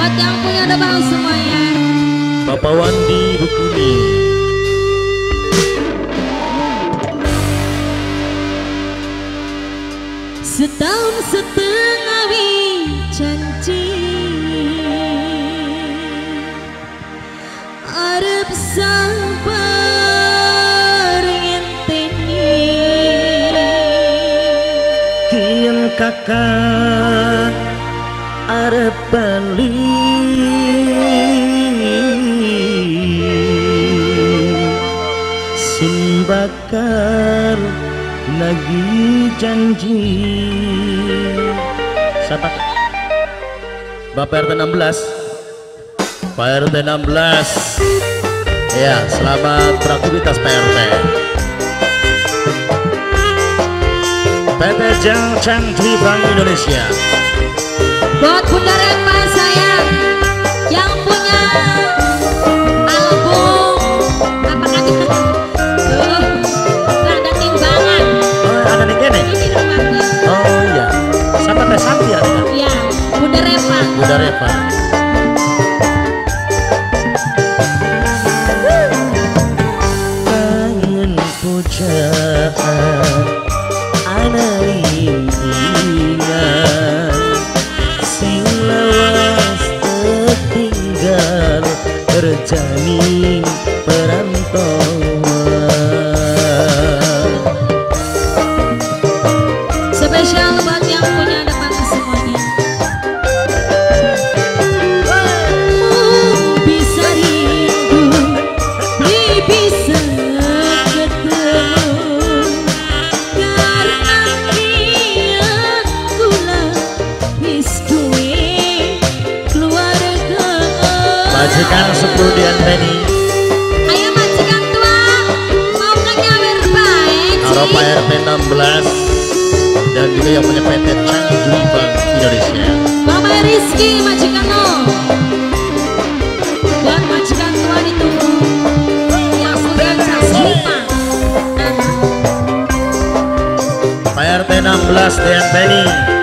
Buat yang punya depan semuanya. Bapak Wandi Bukuni. Setahun setengah janji Arab sabar ngenteni Kian kakak Arab balik Bakar lagi janji. Siapa? Bapak RT 16 Pak RT 16 Ya, selamat beraktivitas Pak RT PT Jang Canggih Bank Indonesia. Buat Bunda Teh Santi ya? Tika? Ya Bunda Repa Bunda Reva Majikan sepuluh dianteni Ayo majikan tua. Mau nyawer baik Karo Pak RT 16 dan juga yang punya PT Canggih Bank Indonesia. Mama Rizky majikan lo. Buat majikan tua ditunggu. Yang sudah lupa Pak. RT 16 dianteni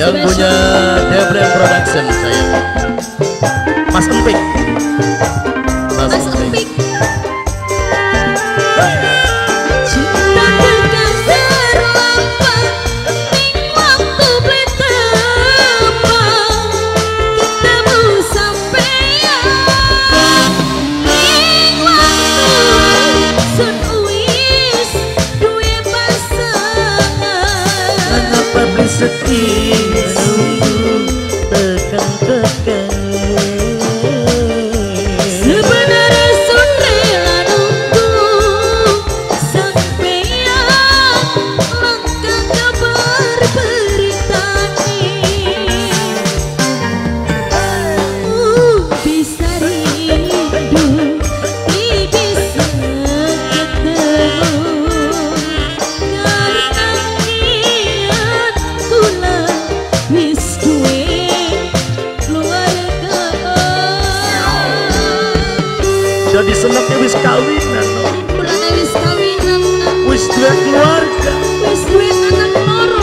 yang punya Debre Production saya. Mas Empik. Mas, Mas Empik. Empik kawinan no. Mulane wis kawinan, Wis dua keluarga. Wis duwe anak loro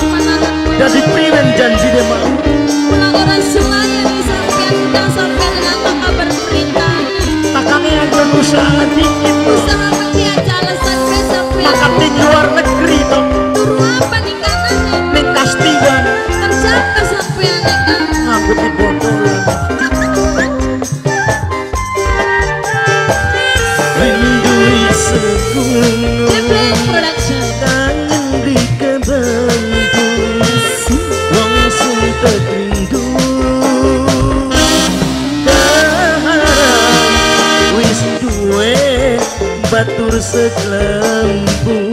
priwen mau. Kabar perintah. Usaha dikit batur seklembu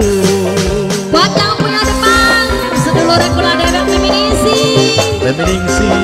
Buat yang punya depan, sedulur kula dewek feminisi. Beminingsi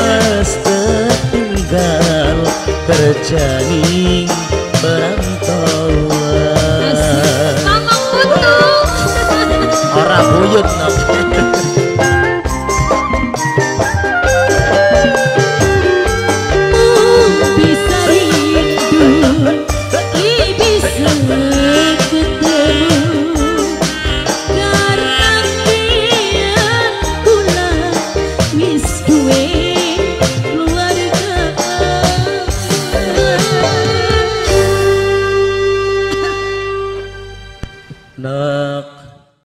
Berjaning berantauan Ngomong butuh Ora buyut no.